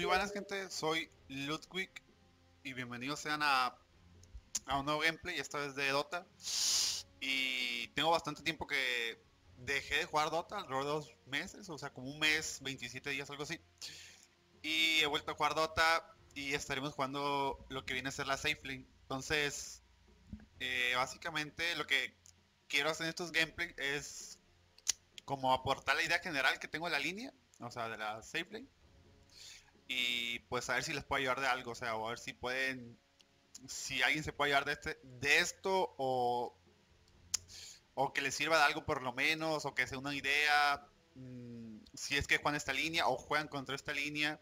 Muy buenas gente, soy Ludwig y bienvenidos sean a, un nuevo gameplay, esta vez de Dota. Y tengo bastante tiempo que dejé de jugar Dota, alrededor de dos meses, o sea, como un mes, 27 días, algo así. Y he vuelto a jugar Dota y estaremos jugando lo que viene a ser la Safe. Entonces, eh, básicamente lo que quiero hacer en estos gameplays es como aportar la idea general que tengo de la línea, o sea, de la Safe Lane y pues a ver si les puedo ayudar de algo, o sea, o a ver si pueden, si alguien se puede ayudar de, este, de esto o, o que les sirva de algo por lo menos, o que sea una idea, mm, si es que juegan esta línea o juegan contra esta línea,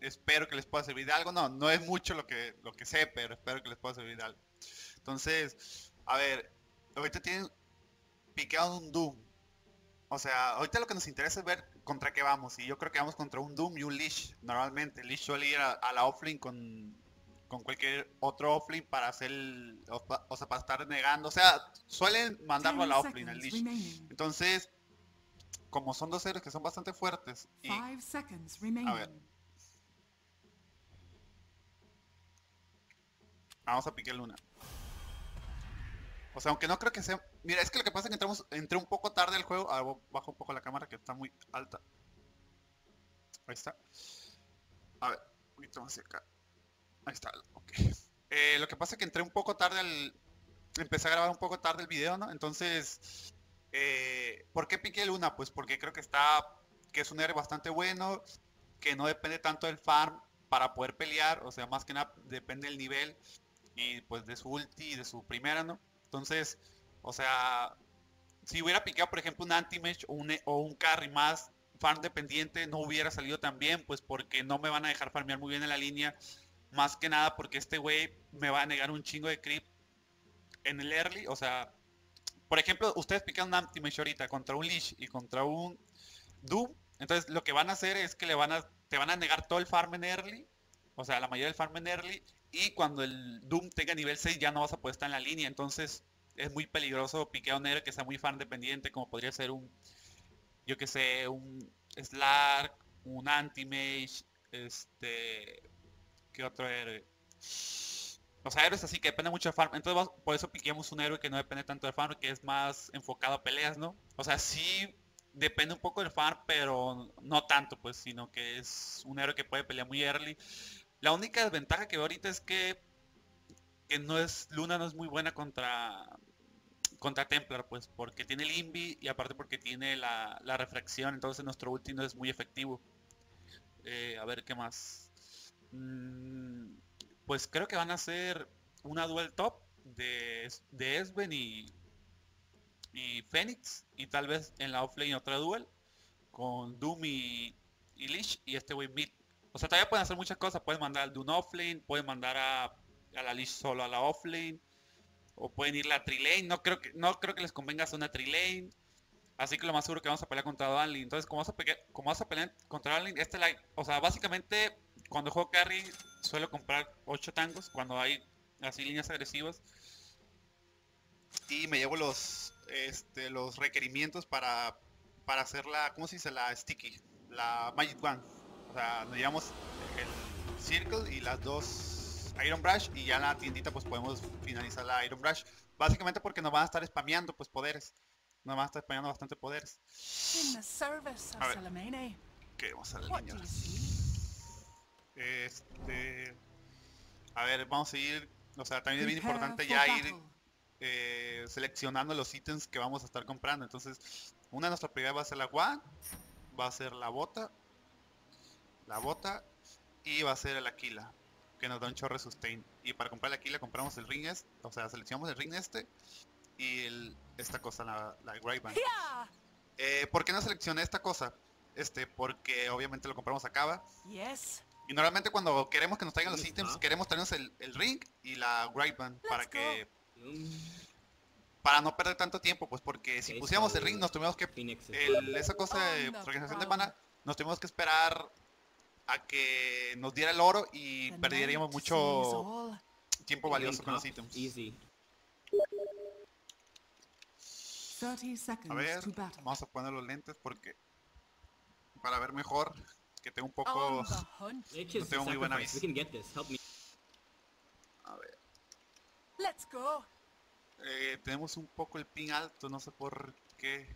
espero que les pueda servir de algo, no, no es mucho lo que, lo que sé, pero espero que les pueda servir de algo. Entonces, a ver, ahorita tienen picado un Doom, o sea, ahorita lo que nos interesa es ver contra qué vamos. Y yo creo que vamos contra un Doom y un Leash. Normalmente, Leash suele ir a, la offlane con, con cualquier otro offlane para hacer o, sea, para estar negando. O sea, suelen mandarlo a la offlane, al Leash. Entonces, como son dos héroes que son bastante fuertes. Y, a ver. Vamos a pique luna. O sea, aunque no creo que sea... Mira, es que lo que pasa es que entramos, entré un poco tarde al juego. Ah, bajo un poco la cámara que está muy alta. Ahí está. A ver, un poquito más acá. Ahí está. Eh, lo que pasa es que entré un poco tarde al... Empecé a grabar un poco tarde el video, ¿no? Entonces... Eh, ¿Por qué piqué Luna? Pues porque creo que está... Que es un héroe bastante bueno. Que no depende tanto del farm para poder pelear. O sea, más que nada depende del nivel. Y pues de su ulti y de su primera, ¿no? Entonces, o sea, si hubiera picado, por ejemplo, un anti-mesh o un, o un carry más farm dependiente, no hubiera salido tan bien, pues porque no me van a dejar farmear muy bien en la línea. Más que nada porque este güey me va a negar un chingo de creep en el early. O sea, por ejemplo, ustedes pican un anti-mesh ahorita contra un leash y contra un doom. Entonces lo que van a hacer es que le van a, te van a negar todo el farm en early. O sea, la mayoría del farm en early y cuando el Doom tenga nivel 6 ya no vas a poder estar en la línea. Entonces es muy peligroso piquear un héroe que sea muy fan dependiente, como podría ser un, yo que sé, un Slark, un Anti-Mage, este, ¿qué otro héroe? Sea, héroes así que depende mucho de farm. Entonces por eso piqueamos un héroe que no depende tanto de farm, que es más enfocado a peleas, ¿no? O sea, sí depende un poco del farm, pero no tanto, pues, sino que es un héroe que puede pelear muy early. La única desventaja que veo ahorita es que, que no es Luna no es muy buena contra contra Templar, pues, porque tiene el Invi y aparte porque tiene la, refracción, entonces nuestro ulti no es muy efectivo. Eh, a ver qué más. Mm, pues creo que van a ser una duel top de, de Esben y, y Phoenix y tal vez en la offlane otra duel con Doom y, y Lich y este wey mid o sea, todavía pueden hacer muchas cosas. Pueden mandar de un offlane, pueden mandar a, la Lich solo a la offlane. O pueden ir a trilane. No creo que, no creo que les convenga hacer una trilane. Así que lo más seguro que vamos a pelear contra Danley. Entonces, como vas a, como vas a pelear contra Danley, este la, o sea, básicamente cuando juego carry suelo comprar 8 tangos cuando hay así líneas agresivas. Y me llevo los este, los requerimientos para para hacer la, ¿cómo se dice? La sticky, la Magic One. O sea, nos llevamos el Circle y las dos Iron Brush y ya en la tiendita pues podemos finalizar la Iron Brush. Básicamente porque nos van a estar spameando pues poderes. Nos van a estar spameando bastante poderes. A ver. ¿Qué vamos a Este... A ver, vamos a ir... O sea, también es bien importante ya ir eh, seleccionando los ítems que vamos a estar comprando. Entonces, una de nuestras prioridades va a ser la One, va a ser la bota la bota y va a ser el Aquila, que nos da un chorre sustain. Y para comprar el Aquila compramos el ring este, o sea, seleccionamos el ring este y esta cosa, la, la eh, ¿Por qué no seleccioné esta cosa? Este, porque obviamente lo compramos a Cava. Y normalmente cuando queremos que nos traigan los ítems, queremos traernos el, ring y la Gripeband para que... Para no perder tanto tiempo, pues porque si pusiéramos el ring nos tuvimos que... esa cosa de organización de mana, nos tuvimos que esperar a que nos diera el oro y perderíamos mucho tiempo valioso con los ítems. A ver, vamos a poner los lentes porque para ver mejor. que tengo un poco... Is tengo muy buena vista. can get this. Help me. A ver. Let's go. eh, tenemos un poco el ping alto, no sé por qué.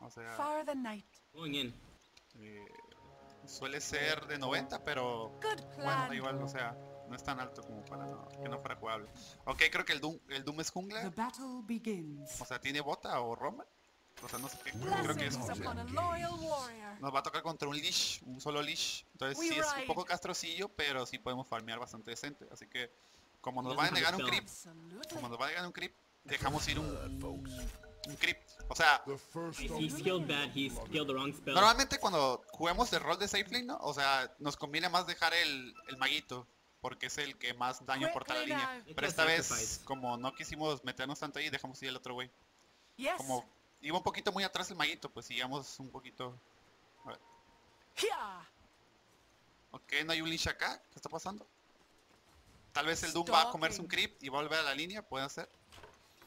O sea, Fire the night. Going in. eh, suele ser de 90, pero bueno, igual, o sea, no es tan alto como para no- que no fuera jugable. Ok, creo que el Doom, el Doom es jungla. O sea, tiene bota o Roma. O sea, no sé qué. Creo que es. Nos va a tocar contra un Leash, un solo Leash. Entonces sí es un poco castrocillo, pero sí podemos farmear bastante decente. Así que, como nos va a negar un creep, como nos va a negar un creep, dejamos ir un, un creep. O sea, normalmente cuando jugamos el rol de safe lane, ¿no? O sea, nos conviene más dejar el, el maguito. Porque es el que más daño aporta a la línea. Pero esta vez, como no quisimos meternos tanto ahí, dejamos ir el otro güey. Como iba un poquito muy atrás el maguito, pues sigamos un poquito... A ver. Ok, no hay un Leash acá. ¿Qué está pasando? Tal vez el Doom va a comerse un creep y va a volver a la línea, puede ser.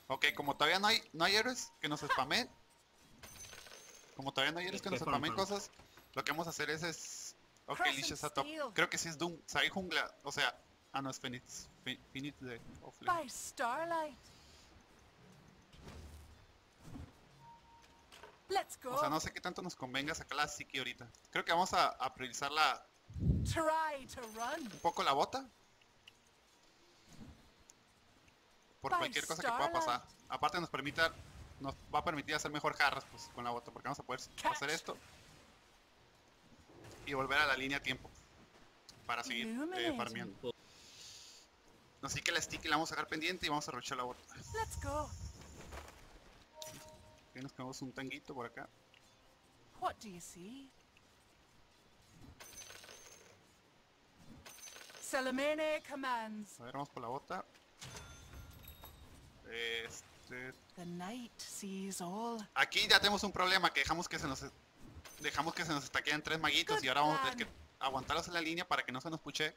Ok, como todavía no hay, no hay héroes que nos spamen. Como todavía no hay héroes que nos spamen cosas, lo que vamos a hacer es... es ok, Leash está top. Creo que sí es Doom. O sea, hay jungla. O sea... Ah, no, es Phoenix. Phoenix de offlane. By starlight. Let's go. O sea, no sé qué tanto nos convenga sacar la Siki ahorita. Creo que vamos a, a priorizar la, Try to run. un poco la bota. Por cualquier cosa que pueda pasar. Aparte nos permite, nos va a permitir hacer mejor jarras pues, con la bota, porque vamos a poder hacer esto. Y volver a la línea a tiempo. Para seguir eh, farmeando. Así que la sticky la vamos a dejar pendiente y vamos a rushar la bota. Let's go. Aquí nos quedamos un tanguito por acá. What do you see? Salamene commands. A ver, vamos por la bota. Este. Aquí ya tenemos un problema que dejamos que se nos dejamos que se nos estaquean tres maguitos y ahora vamos a tener que aguantarlos en la línea para que no se nos puche.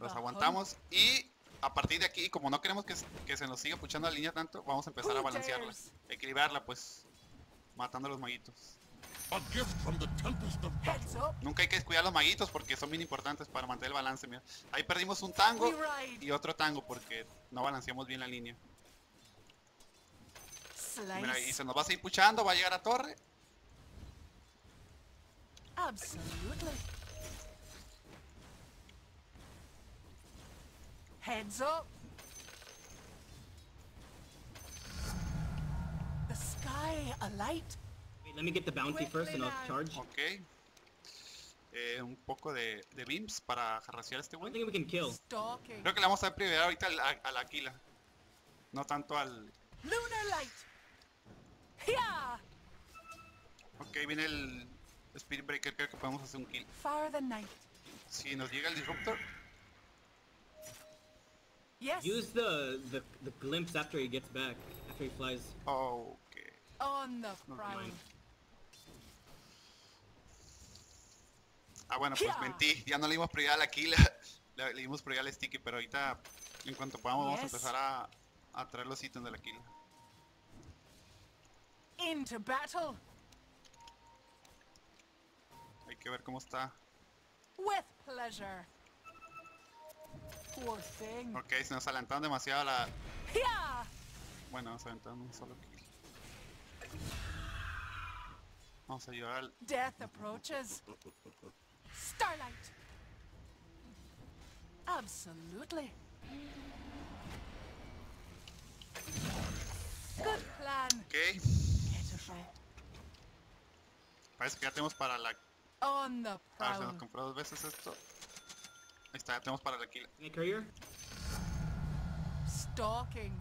Los aguantamos y a partir de aquí, como no queremos que, se- que se nos siga puchando la línea tanto, vamos a empezar a balancearla, equilibrarla pues, matando a los maguitos. Nunca hay que descuidar los maguitos porque son bien importantes para mantener el balance. Mira. Ahí perdimos un tango y otro tango porque no balanceamos bien la línea. Mira, y se nos va a seguir puchando, va a llegar a torre. Heads up. The sky alight. Let me get the bounty first and I'll charge. I Ok. Eh, un poco de, de beams para jarrasear a este güey. think we can kill. Stalking. Creo que le vamos a dar prioridad ahorita a, a la Aquila. No tanto al... Lunar light. Ok, viene el Spirit Breaker, creo que podemos hacer un kill. Fire the night. Si nos llega el Disruptor, Yes. Use the, the the glimpse after he gets back. After he flies. ok. On the No, prowl. mind. Ah, bueno, pues mentí. Ya no le dimos prioridad a la Aquila. Le, le dimos prioridad al Sticky, pero ahorita, en cuanto podamos, vamos a empezar a, a traer los ítems de la Aquila. Into battle. Hay que ver cómo está. With pleasure. Poor thing. Ok, se nos adelantaron demasiado la... Here. Bueno, nos aventaron un solo kill. Vamos a ayudar al... Death approaches. Starlight. Absolutely. Good plan. Ok, Pitiful. parece que ya tenemos para la... On the A ver, se nos compró dos veces esto. Ahí está, ya tenemos para la courier? Stalking.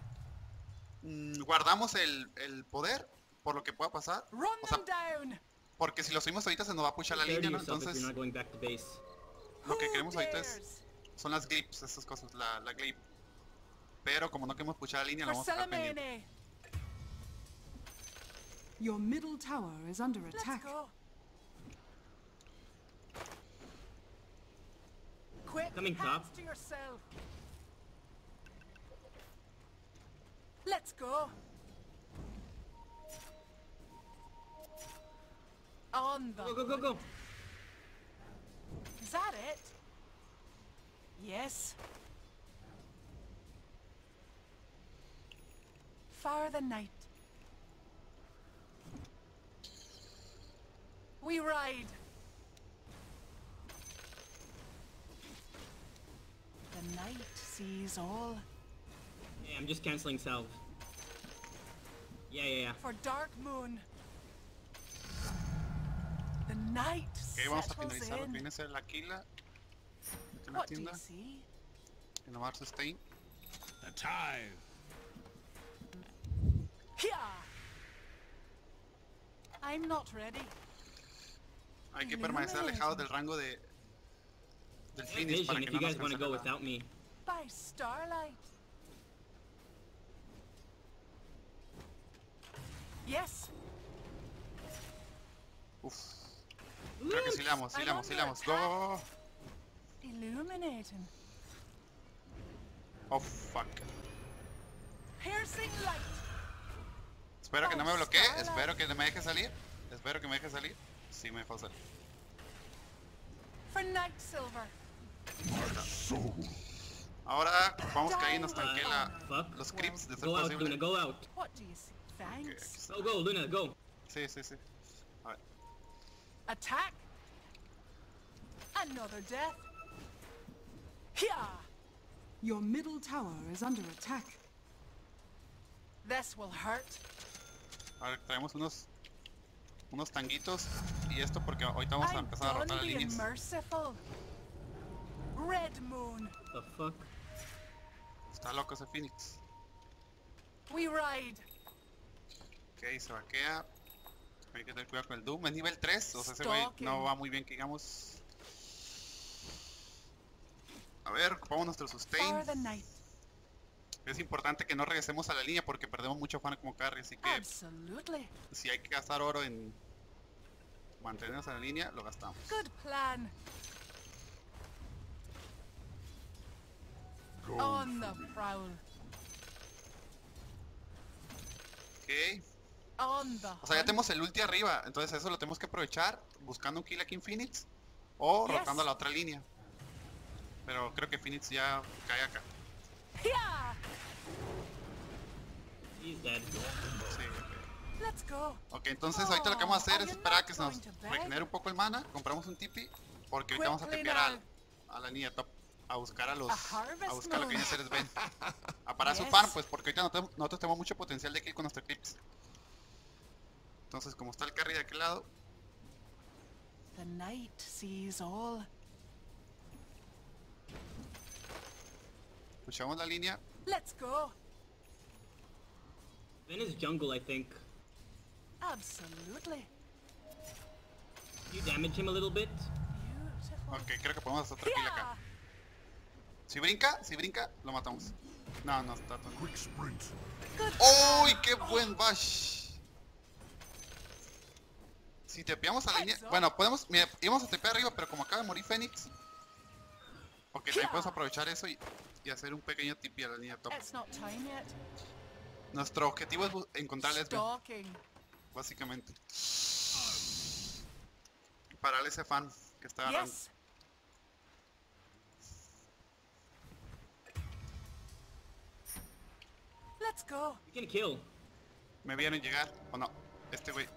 Mm, guardamos el, el poder por lo que pueda pasar. Run O sea, them down. Porque si lo subimos ahorita se nos va a puchar la línea, ¿no? Entonces, lo que queremos ahorita es, son las glips, estas cosas, la, la glip. Pero como no queremos puchar la línea, la vamos a dejar pendiente. Your middle tower is under Let's attack. Quick, Coming top. to yourself. Let's go. On the Go, go, go, go. Is that it? Yes. Far the night. We ride. The night sees all. Yeah, I'm just canceling salve. Yeah, yeah, yeah. For Dark Moon. Ok, vamos a finalizar lo que in. viene a ser la Aquila. En la tienda. nomás sustain. The. Here. I'm not ready. Hay que permanecer alejados del rango de del I have finish para que if no you nos guys want to cancelen go without me. By starlight. Yes. Uf. Creo que sí le damos, sí le damos, sí le damos. Go, go, go. Illuminating. Oh, fuck. Piercing light. Espero que no me bloquee, espero que me deje salir. Espero que me deje salir. Sí, me dejó salir. For night silver. Ahora, vamos que ahí nos tanque la, los creeps de ser Go out, Luna, posible. go out. What do you see? Thanks. Go, go, Luna, go. Sí, sí, sí. A ver. Attack. Another death. Here. Your middle tower is under attack. This will hurt. A ver, traemos unos unos tanguitos y esto porque ahorita vamos a I'm empezar a done rotar las being líneas. merciful. Red moon. The fuck? Está loco ese Phoenix. We ride. Ok, se vaquea. Hay que tener cuidado con el Doom. Es nivel 3, o sea, ese güey no va muy bien que digamos. A ver, ocupamos nuestro sustain. Es importante que no regresemos a la línea porque perdemos mucho fan como carry, así que Absolutely. si hay que gastar oro en mantenernos en la línea, lo gastamos. Good plan. Go On the for me. prowl. Ok. O sea, ya tenemos el ulti arriba, entonces eso lo tenemos que aprovechar buscando un kill aquí en Phoenix o Yes. rotando a la otra línea. Pero creo que Phoenix ya cae acá. Here. He's dead. Sí, ok. Let's go. Ok, entonces ahorita lo que vamos a hacer Oh, es esperar a que se nos regenere un poco el mana, compramos un tipi, porque ahorita vamos a tipear a, la línea top, a buscar a los, A buscar lo que viene a ser Sven. A parar su farm, pues porque ahorita nosotros, nosotros tenemos mucho potencial de kill con nuestros clips. Entonces, como está el carry de aquel lado, The night sees all. pushamos la línea, Let's go. Then is jungle, I think. Absolutely. You damage him a little bit. Beautiful. ok, creo que podemos hacer otra kill acá. Si brinca, si brinca, lo matamos. No, no, está tan... ¡Uy, qué buen bash! Si tepeamos a la línea... Bueno, podemos... Mira, íbamos a tepear arriba, pero como acaba de morir Fénix... Ok, también podemos aprovechar eso y, y hacer un pequeño tipi a la línea top. Nuestro objetivo es bu- encontrar a Stalking. básicamente. Pararle ese fan que está agarrando. Let's go. You can kill. Me vieron llegar, o no, este güey.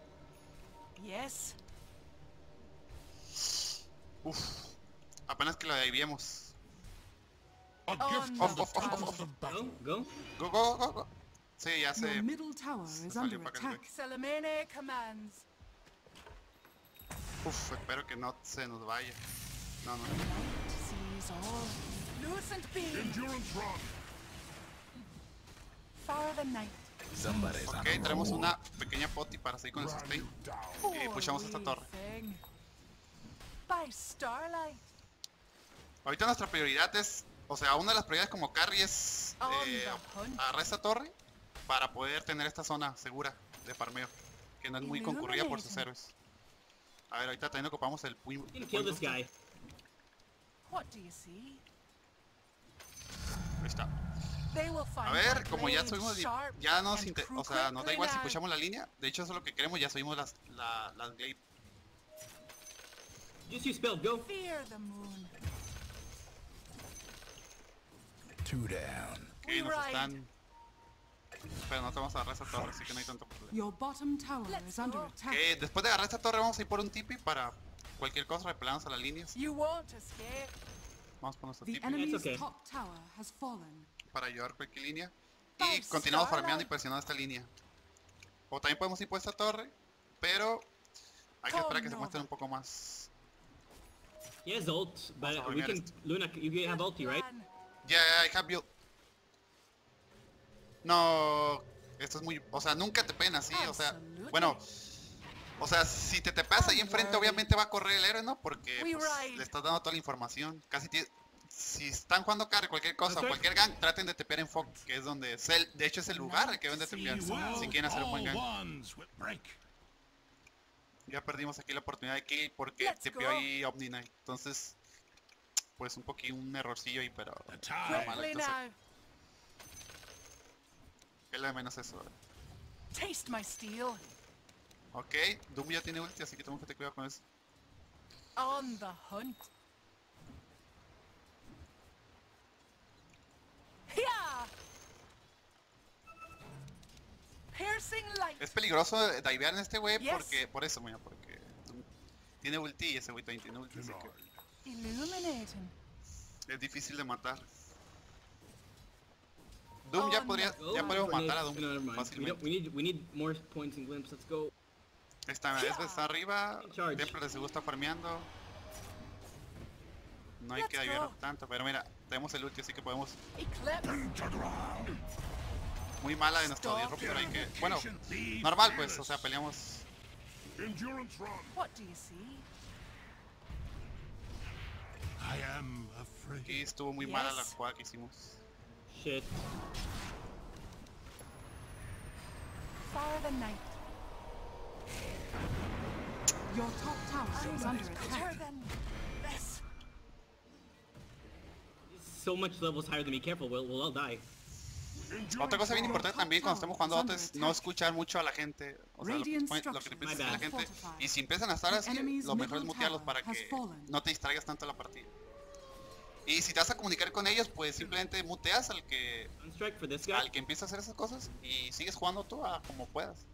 Yes. Uf, apenas que lo adiviemos. A gift On from the the tempest prowl. of battle. Go, go. Go, go, go, go. Sí, ya Your sé. middle tower is salió under para acá el attack. Salamene commands. Uf, espero que no se nos vaya. No, no. Lucent beam. Endurance run. The night. Ok, tenemos una pequeña poti para seguir con el sustain. Y pushamos esta torre. Ahorita nuestra prioridad es, o sea, una de las prioridades como carry es eh, agarrar esta torre para poder tener esta zona segura de farmeo, que no es muy concurrida por sus héroes. A ver, ahorita también ocupamos el see? Ahí está. They will find A ver, como ya subimos, ya nos, o sea, nos da igual si pushamos la línea. De hecho, eso es lo que queremos, ya subimos las, la, las glade Just you spelled, go. Two down. Ok, nos están... Pero no te vamos a agarrar esa torre, así que no hay tanto problema. Ok, después de agarrar esta torre vamos a ir por un tipi para cualquier cosa, repelamos a las líneas. Vamos por nuestro tipi okay. Para ayudar cualquier línea. Y continuamos farmeando y presionando esta línea. O también podemos ir por esta torre, pero hay que esperar a que se Nova. un poco más. He has ult, but we can... Luna, you have ulti, right? Yeah, I have built. No, esto es muy, o sea, nunca te pegan así, o sea, bueno, o sea, si te te pegas ahí enfrente, obviamente va a correr el héroe, ¿no? Porque pues, le estás dando toda la información. Casi si están jugando carry, cualquier cosa, cualquier gang, traten de tepear en Fog, que es donde es el, de hecho es el lugar al que deben de tepear, si quieren hacer un buen gang. Ya perdimos aquí la oportunidad de kill porque Let's tepeó go. ahí Omni Knight. Entonces, pues un poquito un errorcillo ahí, pero no malo, entonces, lo de menos eso. Taste my steel. Ok, Doom ya tiene ulti, así que tenemos que tener cuidado con eso. On the hunt. Yeah. Piercing light. Es peligroso divear en este güey Yes. porque, por eso, mira, porque tiene ulti y ese güey también tiene ulti, así que es difícil de matar. Doom ya Oh, podría, ya podemos matar a Doom fácilmente. we need we need more points and glimpse. Let's go. Esta vez está arriba, siempre les gusta farmeando. No hay que divear tanto, pero mira, tenemos el ulti, así que podemos muy mala de nuestro disruptor hay que bueno normal pues o sea peleamos. Aquí estuvo muy mala la jugada que hicimos. Shit. Fire the night. Your top tower is under Better attack. So much levels higher than me. Careful, we'll, we'll all die. otra cosa bien importante también cuando estemos jugando otro es no escuchar mucho a la gente o sea lo que, lo piensas la gente y si empiezan a estar así lo mejor es mutearlos para que fallen. no te distraigas tanto la partida y si te vas a comunicar con ellos pues simplemente muteas al que al que empieza a hacer esas cosas y sigues jugando tú a como puedas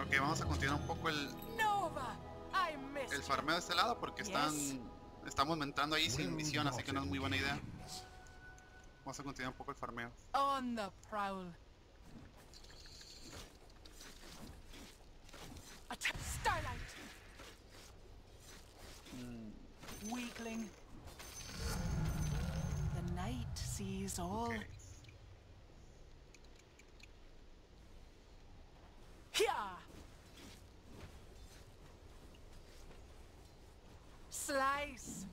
ok vamos a continuar un poco el, el farmeo de este lado porque están. Estamos entrando ahí sin misión así que no es muy buena idea vamos a continuar un poco el farmeo On the prowl. Attack Starlight. Weakling. The night sees all. Ok. Here. Slice.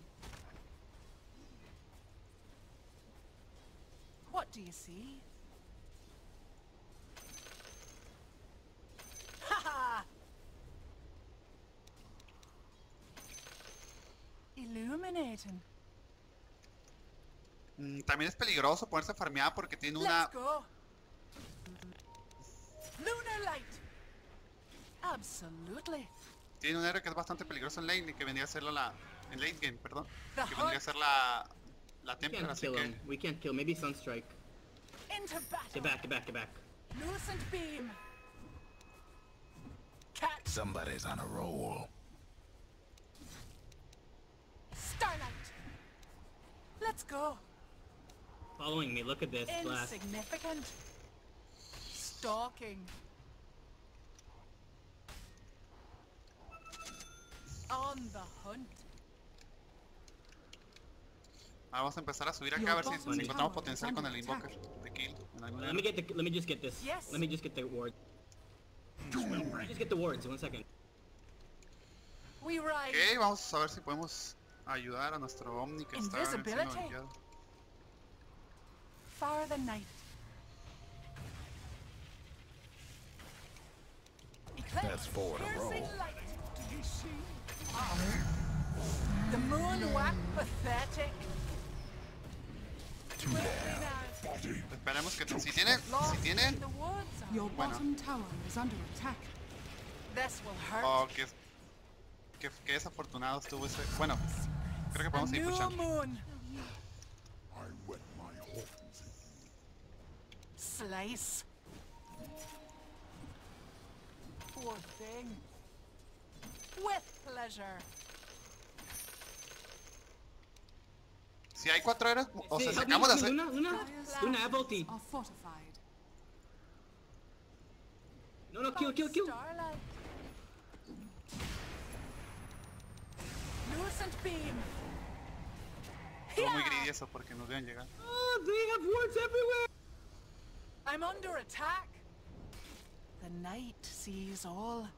What do you see? Ha! Illuminating. Mm, También es peligroso ponerse a farmear porque tiene una... Let's go. Lunar light. Absolutely. Tiene un héroe que es bastante peligroso en lane y que vendría a ser la... En late game, perdón. The Que vendría a ser la... La We Templar, can't así kill que... him. We can't kill. Maybe Sunstrike. into battle. Get back, get back, get back. Lucent beam. Catch Somebody's on a roll. starlight. Let's go. Following me. Look at this blast. Insignificant. Stalking. On the hunt. Ah, vamos a empezar a subir acá a ver si, encontramos potencial con el invoker de kill. Let me get the. Let me just get this. Yes. Let me just get the ward. Just get the wards. One second. We ride. Ok, vamos a ver si podemos ayudar a nuestro Omni que está siendo. Far the night. That's four in a row. The moon whack pathetic. Esperemos que si tiene, Lost si tiene, in the woods. Your Bueno. bottom tower is under attack. This will hurt. o que qué, qué desafortunado estuvo ese. Bueno, creo que A podemos seguir horns. Slice. Poor thing. With pleasure. Si hay cuatro héroes, o Sí, sea, sacamos de hacer. Ulti. structures are fortified. No, no, kill, kill, kill. Estuvo muy eso porque nos deben llegar. Oh, they have wards everywhere. I'm under attack. The night sees all.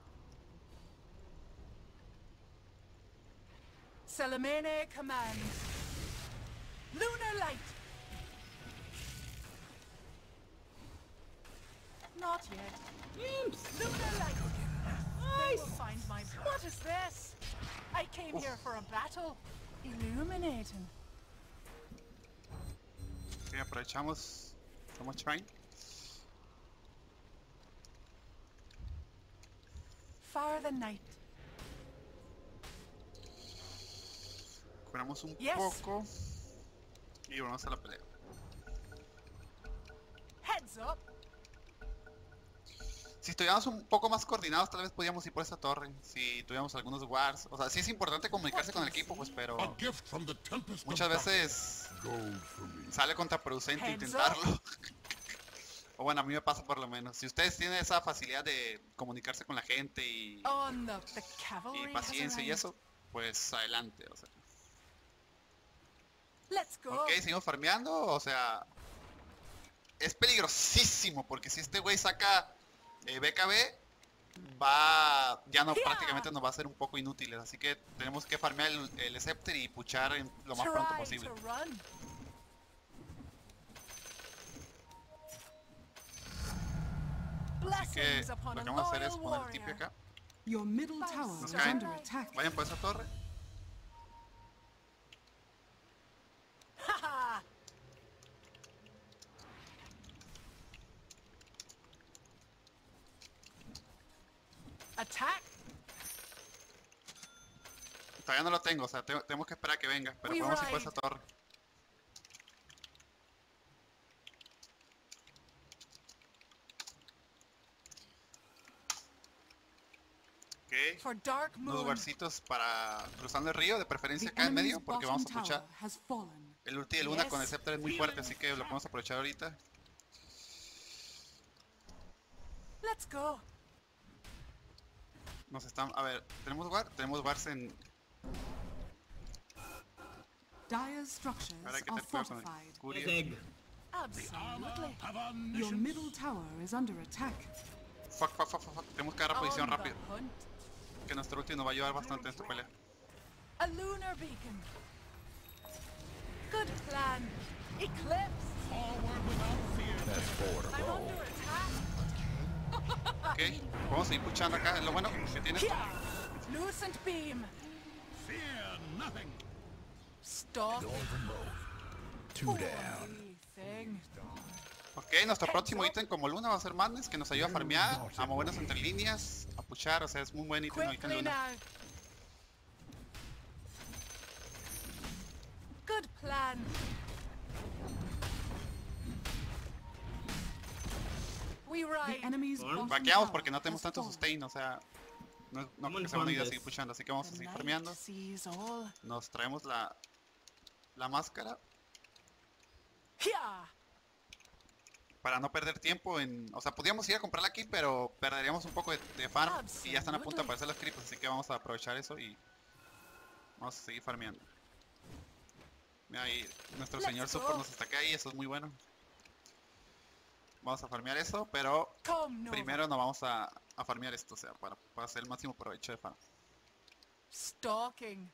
Salamene commands. Lunar light. Not yet. Imps. Lunar light. They will find my. What is this? I came here for a battle. Illuminating. Ok, aprovechamos. Estamos trying. Far the night. Curamos un Yes. poco. Y vamos a la pelea. Heads up. Si estuviéramos un poco más coordinados, tal vez podíamos ir por esa torre. Si tuviéramos algunos wars. O sea, sí es importante comunicarse con el equipo, pues, pero muchas veces sale contraproducente intentarlo. o bueno, a mí me pasa por lo menos. Si ustedes tienen esa facilidad de comunicarse con la gente y, y paciencia y eso, pues adelante. O sea. Let's go. Ok, seguimos farmeando, o sea... Es peligrosísimo, porque si este güey saca eh, BKB, va... Ya no, prácticamente nos va a ser un poco inútiles, así que tenemos que farmear el, el Scepter y puchar en- lo más pronto posible. Así que lo que vamos a hacer es poner el tipi acá. Nos caen. Vayan por esa torre. Attack. Todavía no lo tengo, o sea, te- tenemos que esperar a que venga, pero We podemos ir por esa torre. Ok. For dark unos moon. barcitos para cruzando el río, de preferencia acá en medio, porque vamos a aprovechar. El ulti de luna con el scepter es muy fuerte, así que lo podemos aprovechar ahorita. Let's go. Nos están, a ver, tenemos war, tenemos wars en, Dyer's structures ahora hay que are fortified. Curio. Absolutely. Your middle tower is under attack. Fuck, fuck, fuck, fuck, fuck. Tenemos que agarrar posición rápido, que nuestro ulti nos va a ayudar bastante en esta pelea. A lunar beacon. Good plan. Eclipse. Forward without fear. I'm under attack. Ok, vamos a ir puchando acá, es lo bueno que tiene esto. Lucent beam. Fear nothing. Stop. Two. Ok, nuestro próximo ítem como luna va a ser Madness, que nos ayuda a farmear, a movernos entre líneas, a puchar, o sea, es muy buen ítem ahorita en luna. Good plan. Vaqueamos porque no tenemos tanto sustain, o sea, no, no creo que sea buena idea farm seguir this. puchando, así que vamos a seguir farmeando. Nos traemos la, la máscara Here. para no perder tiempo en... O sea, podríamos ir a comprarla aquí, pero perderíamos un poco de, de farm y ya están a punto de aparecer las creeps, así que vamos a aprovechar eso y vamos a seguir farmeando. Mira ahí, nuestro señor support nos está acá y eso es muy bueno. Vamos a farmear eso, pero primero nos vamos a, a farmear esto, o sea, para, para hacer el máximo provecho de farm. Stalking.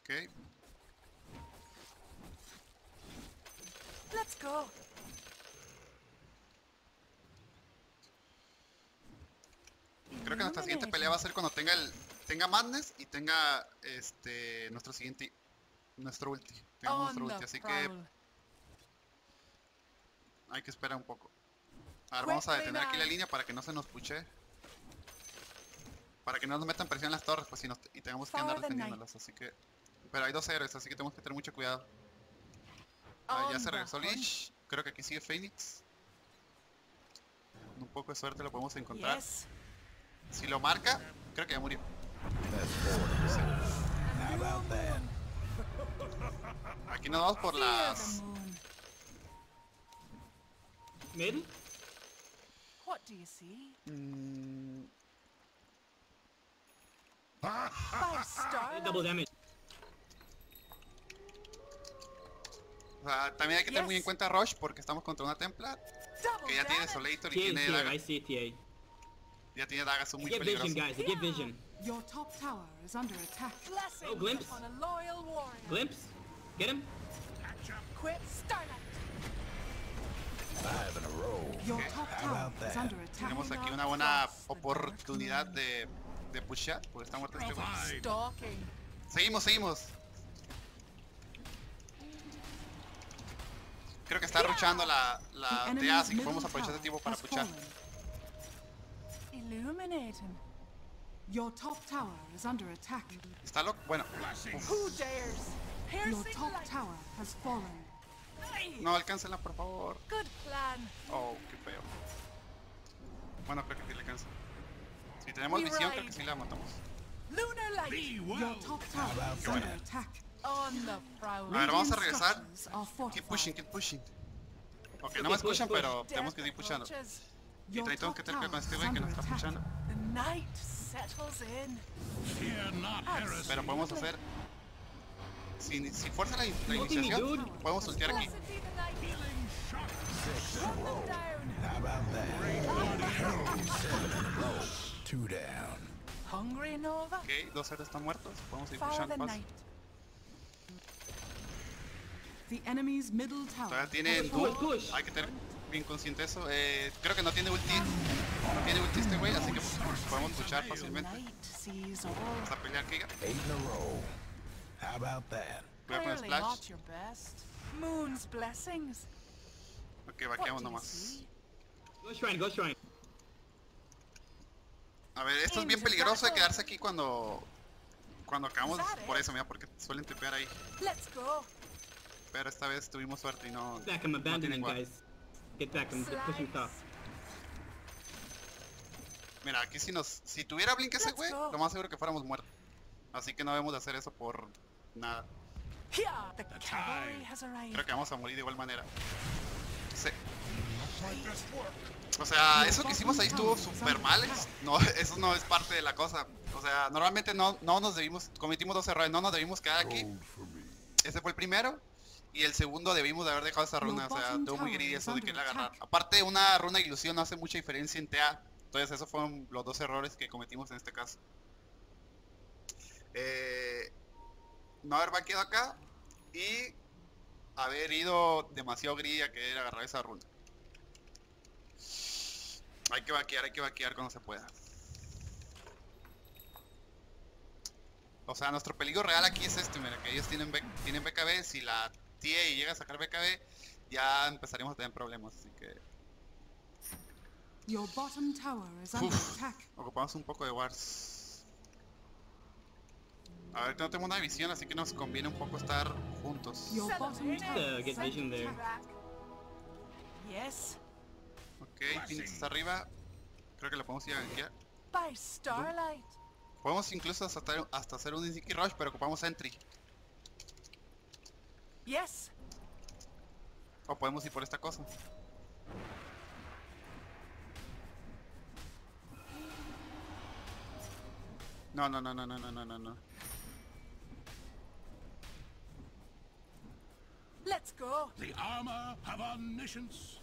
Ok, Let's go. creo que nuestra siguiente pelea va a ser cuando tenga el tenga Madness y tenga este nuestro siguiente nuestro ulti. Tengamos nuestro ulti, así que. Hay que esperar un poco. A ver, vamos a detener aquí la línea para que no se nos puche. Para que no nos metan presión en las torres, pues si nos, y tengamos que andar defendiéndolas, así que... Pero hay dos héroes, así que tenemos que tener mucho cuidado. Ah, ya se regresó. Lich. Creo que aquí sigue Phoenix. Con un poco de suerte lo podemos encontrar. Si lo marca, creo que ya murió. Aquí nos vamos por las... moon. Mid? What do you see? mm, By starlight. Double damage. o sea, también hay que tener muy en Yes. cuenta Rush porque estamos contra una Templar que ya tiene damage. Solator y TA tiene here, dagas. I see TA. Ya tiene dagas, son muy Get vision, guys, get vision. Your top tower is under attack. Blessings Oh, glimpse. upon a loyal warrior. Glimpse? Get him? Quit starlight. Tenemos aquí una buena oportunidad de, de pushear porque está muerto este. Seguimos, seguimos. Creo que está ruchando la, la TA, así que podemos aprovechar este tiempo para puchar. fallen. Illuminating. Your top tower is under attack. ¿Está loco? Bueno, Blessings. Who dares? Your Piercing top light. tower has fallen. No, alcáncenla por favor. Good plan. Oh, qué feo. Bueno, creo que sí le alcanza. Si tenemos We visión, creo que ride. sí la matamos. Lunar light. Be Your well. top tower is under attack. On the prowl. A ver, vamos a regresar. Keep pushing, keep pushing. Ok, no me escuchan, pero tenemos que seguir pushando. Y top que tener cuidado con este güey que nos está heresy. Pero podemos hacer... Si, fuerza la, la iniciación, podemos soltear aquí. Ok, dos héroes están muertos. Podemos ir pushando más. Todavía tiene. Hay que tener bien consciente eso. Eh, creo que no tiene ulti. No tiene ulti este güey, así que podemos luchar fácilmente. Vamos a pelear Giga. How about that? Voy a poner Clearly splash. not your best. Moon's blessings. Ok, vaqueamos nomás. Go shrine, go shrine. A ver, esto es bien peligroso de quedarse aquí cuando cuando acabamos por eso, mira, porque suelen tepear ahí. Let's go. Pero esta vez tuvimos suerte y no. Back, I'm no tienen abandoning, guard. guys. Get back, I'm pushing top. Mira, aquí si nos si tuviera blink ese güey, lo más seguro que fuéramos muertos. Así que no debemos de hacer eso por nada. Creo que vamos a morir de igual manera. Sí. O sea, eso que hicimos ahí estuvo súper mal. No, eso no es parte de la cosa. O sea, normalmente no, no nos debimos, cometimos dos errores, no nos debimos quedar aquí. Ese fue el primero. Y el segundo debimos de haber dejado esa runa. O sea, tuvo muy greedy eso de querer agarrar. Aparte, una runa ilusión no hace mucha diferencia en TA. Entonces, esos fueron los dos errores que cometimos en este caso. Eh, no haber vaqueado acá y haber ido demasiado greedy a querer agarrar esa runa. Hay que vaquear, hay que vaquear cuando se pueda. O sea, nuestro peligro real aquí es este, mira, que ellos tienen, tienen BKB, si la TIE llega a sacar BKB, ya empezaríamos a tener problemas, así que Your bottom tower is under Uf. attack. ocupamos un poco de wars. A ver, no tenemos una visión, así que nos conviene un poco estar juntos. Get vision there. Yes, Ok, Phoenix está arriba. Creo que lo podemos ir a gankear. by starlight. Podemos incluso hasta, hacer- hasta hacer un Insiki Rush, pero ocupamos Entry. Yes, O podemos ir por esta cosa. No, no, no, no, no, no, no, no, let's go. The armor have omniscience.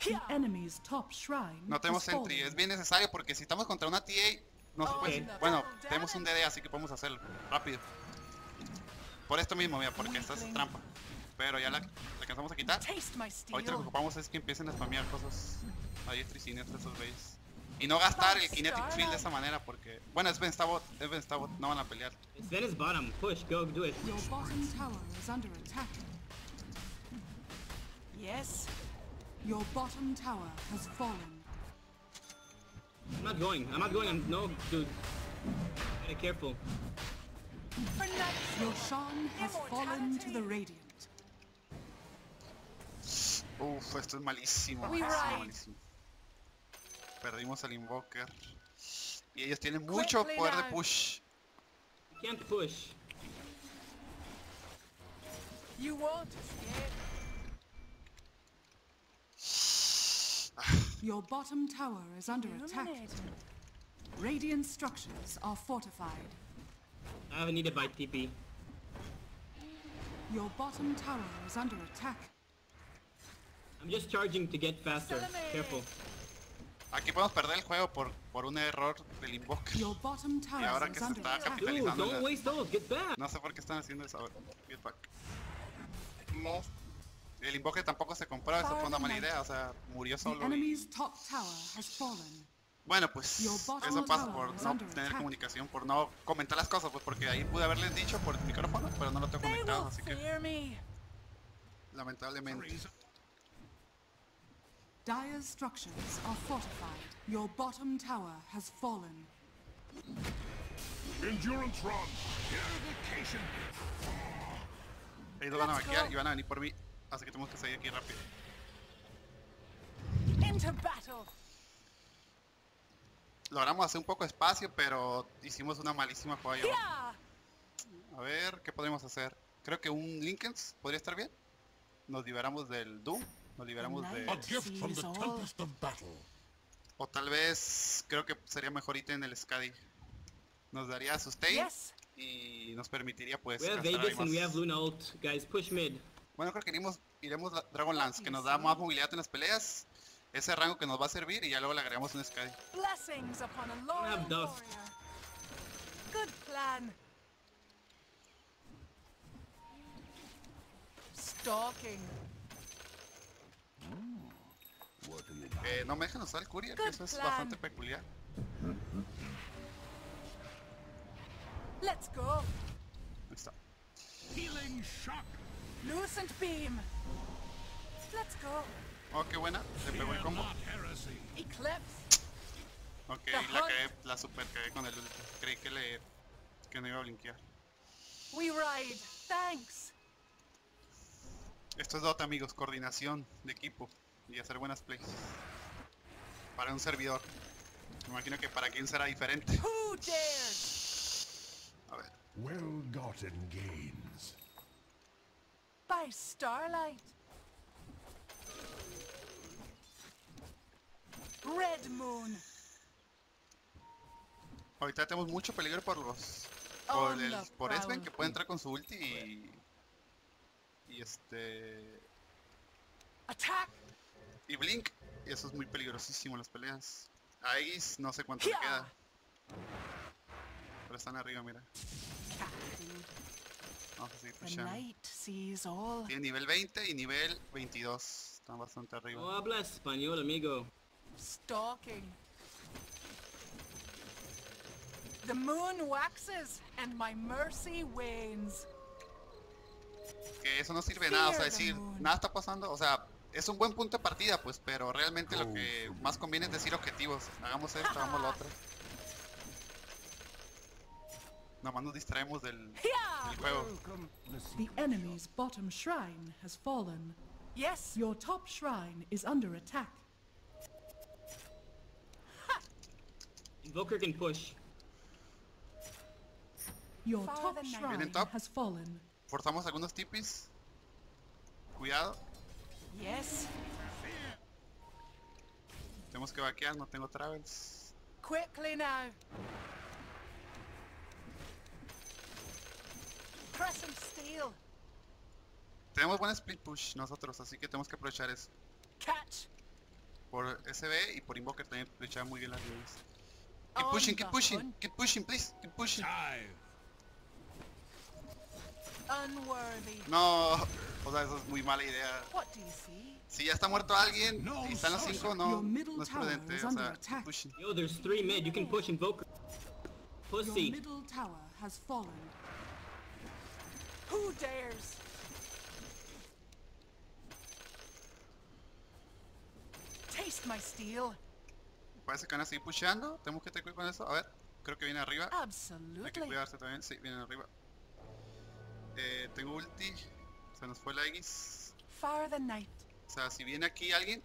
The Here, enemy's top shrine. No tenemos entry, es bien necesario porque si estamos contra una TA, no se Oh, puede. no. Bueno, tenemos un DD, así que podemos hacerlo rápido. Por esto mismo, mira, porque esta es trampa. Pero ya la, la alcanzamos a quitar. Ahorita lo que ocupamos es que empiecen a spamear cosas a diestra y siniestra esos güeyes. Y no gastar el kinetic field de esa manera porque... Bueno, es Ben Stabot, es Ben Stabot, no van a pelear. It's Venice bottom. Push, go, do it. Your bottom tower is under attack. Yes, Your bottom tower has fallen. I'm not going. I'm not going. I'm no, dude. Be careful. Your Shan has fallen to the Radiant. Uf, esto es malísimo. Malísimo, malísimo. Perdimos al Invoker. Y ellos tienen mucho Quickly poder de push. Can't push. You won't. Your bottom tower is under attack. Radiant structures are fortified. I have a needed by TP. Your bottom tower is under attack. I'm just charging to get faster. Salame. Careful. Aquí podemos perder el juego por, por un error del Invoker. Tower ahora que se está. Dude, Capitalizando don't la- waste those. Get back. No sé por qué están haciendo eso. A ver, get back. El Invoker tampoco se compró, eso fue una mala idea, o sea, murió The solo. y-. Bueno, pues eso pasa por no tener comunicación, por no comentar las cosas, pues porque ahí pude haberles dicho por micrófono, pero no lo tengo will así que lamentablemente. Dire's structures are fortified. Your bottom tower has fallen. Endurance run. Purification. Ellos van a vaquear y van a venir por mí, así que tenemos que salir aquí rápido. Into battle. Logramos hacer un poco de espacio, pero hicimos una malísima jugada. Yeah. A ver, ¿qué podemos hacer? Creo que un Linkens podría estar bien. Nos liberamos del Doom, nos liberamos de... O tal vez creo que sería mejor ítem en el Skadi. Nos daría sustain Yes. y nos permitiría pues... We have gastar ahí Vegas and we más. have Luna ult. Guys, push mid. Bueno, creo que iremos, iremos la- Dragon Lance, que nos da más movilidad en las peleas. Ese rango que nos va a servir y ya luego le agregamos un Skadi. Good plan. Stalking. Eh, no me dejan usar el Courier, que eso es plan. bastante peculiar. Let's go. Está. Healing shock. Lucent beam. Let's go. Oh, qué buena. Le pegó el combo. Eclipse. Ok, The la cagué, la super cagué con el ulti. Creí que le... que no iba a blinkear. We ride. Thanks. Esto es Dota, amigos, coordinación de equipo y hacer buenas plays. Para un servidor. Me imagino que para quién será diferente. A ver. Well gotten gains. By starlight. Red moon. Ahorita tenemos mucho peligro por los... Por, el, por Esben, que puede entrar con su ulti y... Y este... Attack. Y Blink. Y eso es muy peligrosísimo en las peleas. A Aegis no sé cuánto le queda. Pero están arriba, mira. Vamos a seguir all. Tiene nivel 20 y nivel 22. Están bastante arriba. Oh, habla español, amigo. Stalking. The moon waxes and my mercy wanes. Que eso no sirve de nada, o sea, decir, nada está pasando, o sea, es un buen punto de partida, pues, pero realmente lo que más conviene es decir objetivos, hagamos esto, hagamos lo otro. Nomás nos distraemos del, del juego. The enemy's bottom shrine has fallen. Yes. Your top shrine is under attack. Invoker can push. Your top shrine has fallen. Forzamos algunos tipis. Cuidado, Yes. tenemos que vaquear, no tengo travels. Quickly now. Crescent steel. Tenemos buen split push nosotros, así que tenemos que aprovechar eso. Catch. Por SB y por Invoker también aprovechar muy bien las líneas. Keep pushing, keep pushing, keep pushing, please, keep pushing. Dive. No, o sea, eso es muy mala idea. Si ya está muerto alguien y están los sorcerer. cinco, no, Your middle no es tower prudente, o sea, pushing. Yo, there's three mid. You can push Invoker. Your Pussy. middle tower has fallen. Who dares? Taste my steel. parece que van a seguir pusheando. Tenemos que tener cuidado con eso. A ver, creo que viene arriba. Hay que Absolutely. cuidarse también. Sí, viene arriba. Eh, tengo ulti. Se nos fue la X. Fire the night. O sea, si viene aquí alguien.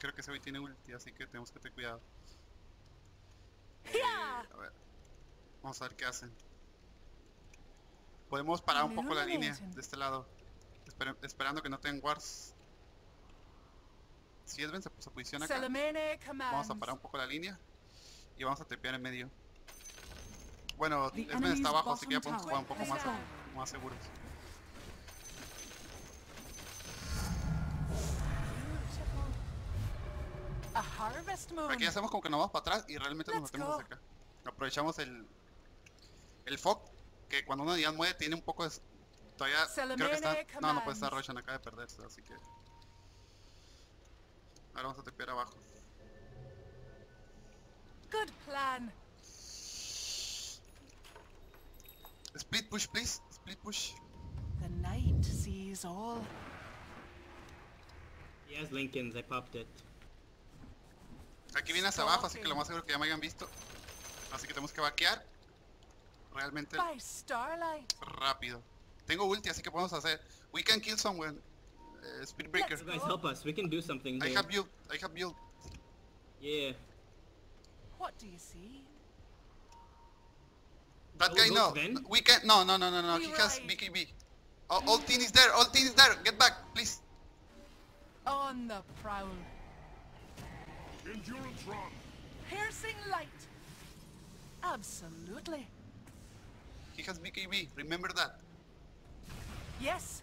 Creo que ese güey tiene ulti, así que tenemos que tener cuidado. Eh, a ver. Vamos a ver qué hacen. Podemos parar un poco la línea de este lado. Esperando que no tengan wars. Si Edwin se, se posiciona acá. Vamos a parar un poco la línea y vamos a tepear en medio. Bueno, Edmund está abajo, así que ya podemos jugar un poco más, más seguros. Aquí hacemos como que nos vamos para atrás y realmente nos metemos acá. Aprovechamos el el fog que cuando una unidad muere tiene un poco de todavía creo que está no no puede estar. Roshan acaba de perderse, así que ahora vamos a tepear abajo. Good plan. Split push please, split push. The night sees all. He has Lincoln's, I popped it. Aquí viene hacia abajo, así que lo más seguro que ya me hayan visto. Así que tenemos que vaquear. Realmente By starlight. rápido. Tengo ulti, así que podemos hacer. We can kill someone. Eh, Speed Breaker. Let's You guys help us, we can do something I have build. I have build. Yeah. What do you see? That guy no. Ven? We can't. No, no, no, no, no. We He has. BKB. All, all team is there. All team is there. Get back, please. On the prowl. Endurance run. Piercing light. Absolutely. He has BKB. Remember that. Yes.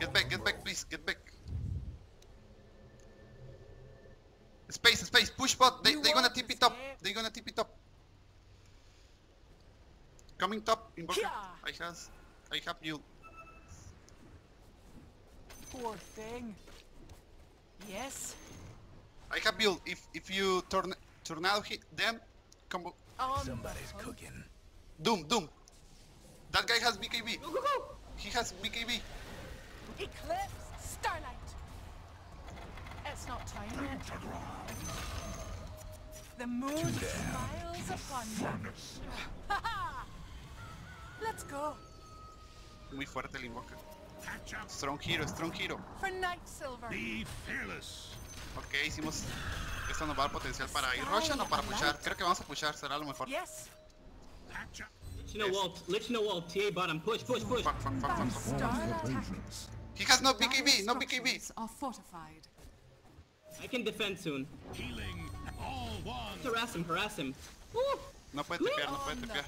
Get back, get back, please. Get back. Space, space. Push bot. They, You they gonna won't tip it up. escape. They gonna tip it up. Coming top. Invoker. Yeah. I has. I have you. Poor thing. Yes. I have build. If if you turn tornado hit them, come. On um, Somebody's the hunt. cooking. Doom, Doom. That guy has BKB. Go, go, go. He has BKB. Eclipse. Starlight. It's not time yet. The moon smiles upon you. Let's go. Muy fuerte el up. Strong hero, strong hero. For Night Silver. Be fearless. Ok, hicimos. Esto nos va a dar potencial para ir Roshan o para pushar. Creo que vamos a pushar, será lo mejor. Yes. Catch up. Lich no walt, Lich no walt, TA bottom, push, push, push. Fuck, fuck, fuck, By fuck, fuck. starlight. He has no BKB, no BKB. are fortified. I can defend soon. Healing. All one. Harass him, harass him. No puede tepear, no puede tepear.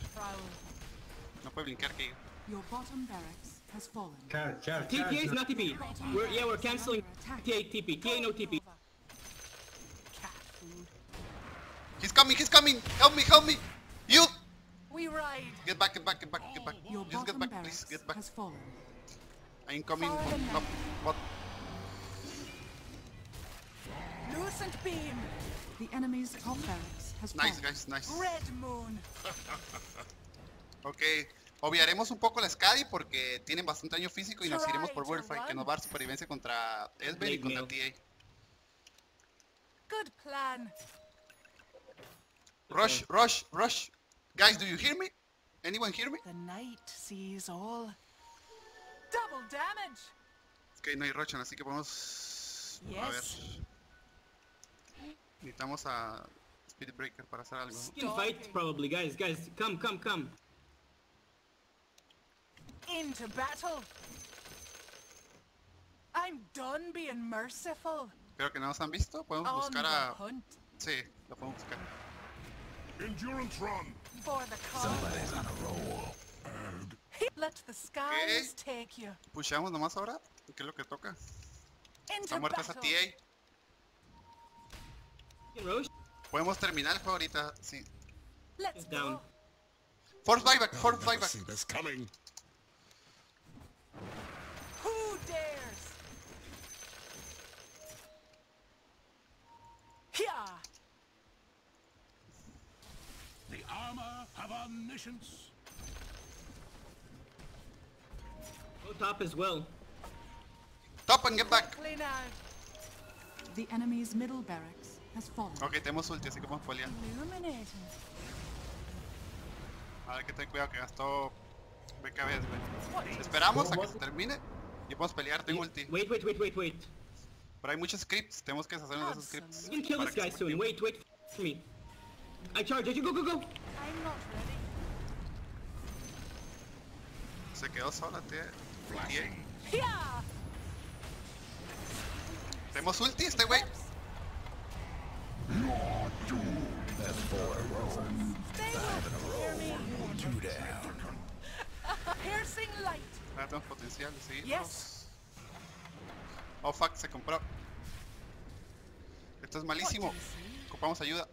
Prowl. No puede brincar que Your bottom barracks has fallen. Charge, charge, TPA is charge. not TP. We're, yeah, we're canceling TA TP. TA no TP. He's coming, he's coming. Help me, help me. You. We ride. Get back, get back, get back, get back. Your Just get back, barracks please, get back. has fallen. I'm coming. Fire the Up, what? Lucent beam. The enemy's top barracks has Nice, fallen. guys, nice. Red moon. Ok, obviaremos un poco la Skadi porque tienen bastante daño físico y nos iremos por Fight que nos va a dar supervivencia contra Esbel y contra. TA. Good plan. Rush, rush, rush. Guys, do you hear me? Anyone hear me? The night sees all. Double damage. Ok, no hay Roshan, así que podemos... A ver. Yes. Necesitamos a Speed Breaker para hacer algo. Fight probably, guys, guys. Come, come, come. Into battle. I'm done being merciful. Creo que no nos han visto. Podemos On buscar the a... hunt Sí, lo podemos buscar. Endurance run. for the cause. Somebody's on a roll. Let the skies take you. Pushamos nomás ahora. ¿Qué es lo que toca? Into Está muerta esa battle. TA. Can Roche? Podemos terminar el juego ahorita. Sí. Let's It's down. go. Force buyback, force buyback. See this coming. Who dares? Yeah. The armor of omniscience. Go top as well. Top and get back. Clean out. The enemy's middle barracks has fallen. Ok, tenemos ulti, así que vamos a pelear. Illuminating. A ver que ten cuidado que gastó BKB, güey. Esperamos a que se termine y podemos pelear, tengo ulti. Wait, wait, wait, wait, wait. Pero hay muchos scripts, tenemos que deshacernos de esos scripts. You can kill para this que guy se soon. active. Wait, wait for me. I charge. I should go, go, go. I'm not ready. Se quedó sola. Tía. Yeah! Tenemos ulti, este güey. That's four in a row. They will hear me. Two down. Piercing light. Ah, tenemos potencial de seguirnos. Yes. Oh fuck, se compró. Esto es malísimo. Ocupamos ayuda.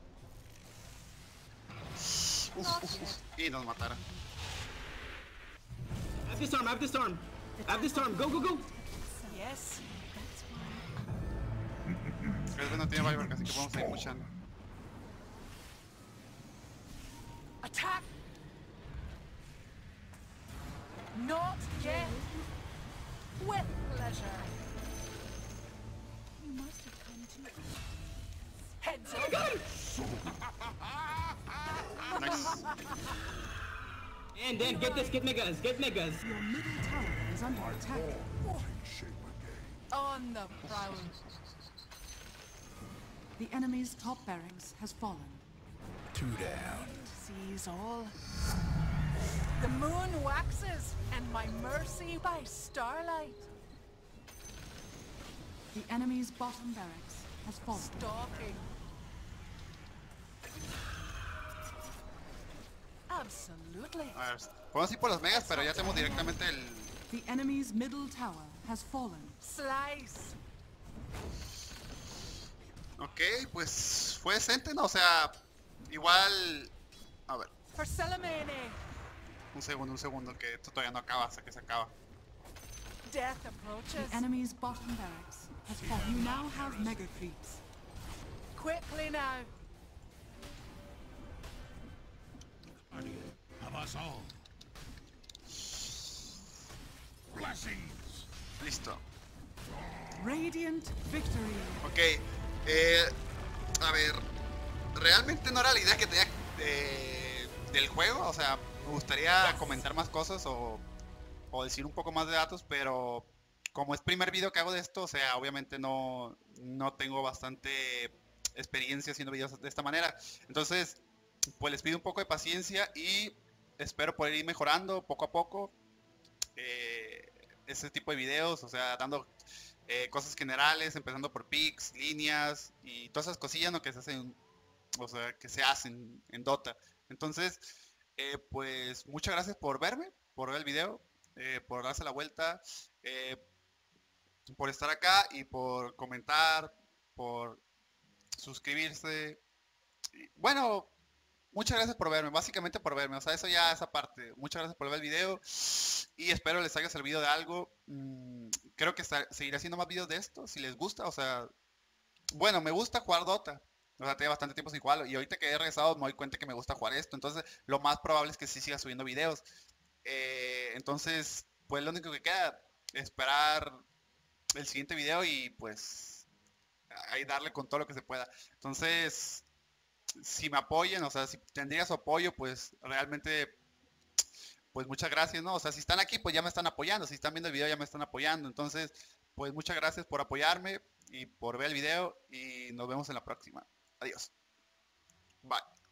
Uf, uf, uf. Y nos mataron. I have this arm. I have this arm. I have this arm. Go, go, go. Yes. Creo que no tiene así que vamos a ir luchando. Attack. Not yet. With pleasure. You must have come to Heads up. Nice. And then get this. Get megas. Get megas. Your middle tower is under attack. On the prowl. The enemy's top barracks has fallen. Two down. Sees all. The moon waxes, and my mercy by starlight. The enemy's bottom barracks has fallen. Stalking. Absolutely. A ver, podemos ir por los megas, pero ya tenemos directamente el... The enemy's middle tower has fallen. Slice. Ok, pues fue decente, ¿no? O sea, igual... A ver, For Salamene. Un segundo, un segundo, que esto todavía no acaba hasta que se acaba. Death approaches. The enemy's bottom barracks has fallen. You now have mega creeps. Quickly now. Of us all. Blessings. Listo. Radiant victory. Ok, eh, a ver, realmente no era la idea que tenía eh, del juego, o sea, me gustaría comentar más cosas o, decir un poco más de datos, pero como es primer video que hago de esto, o sea, obviamente no, no tengo bastante experiencia haciendo videos de esta manera. Entonces, pues les pido un poco de paciencia y espero poder ir mejorando poco a poco eh, ese tipo de videos, o sea, dando eh, cosas generales, empezando por pics, líneas y todas esas cosillas ¿no? que se hacen, o sea, que se hacen en Dota. Entonces, eh, pues muchas gracias por verme, por ver el video, eh, por darse la vuelta, eh, por estar acá y por comentar, por suscribirse. Bueno, muchas gracias por verme, básicamente por verme, o sea, eso ya esa parte. Muchas gracias por ver el video y espero les haya servido de algo. Mm, creo que esta- seguiré haciendo más videos de esto, si les gusta, o sea, bueno, me gusta jugar Dota. O sea, tenía bastante tiempo sin jugarlo. Y ahorita que he regresado me doy cuenta que me gusta jugar esto. Entonces, lo más probable es que sí siga subiendo videos. Eh, entonces, pues lo único que queda, esperar el siguiente video y pues ahí darle con todo lo que se pueda. Entonces, si me apoyan, o sea, si tendría su apoyo, pues realmente, pues muchas gracias, ¿no? O sea, si están aquí, pues ya me están apoyando. Si están viendo el video, ya me están apoyando. Entonces, pues muchas gracias por apoyarme y por ver el video y nos vemos en la próxima. Adiós. Bye.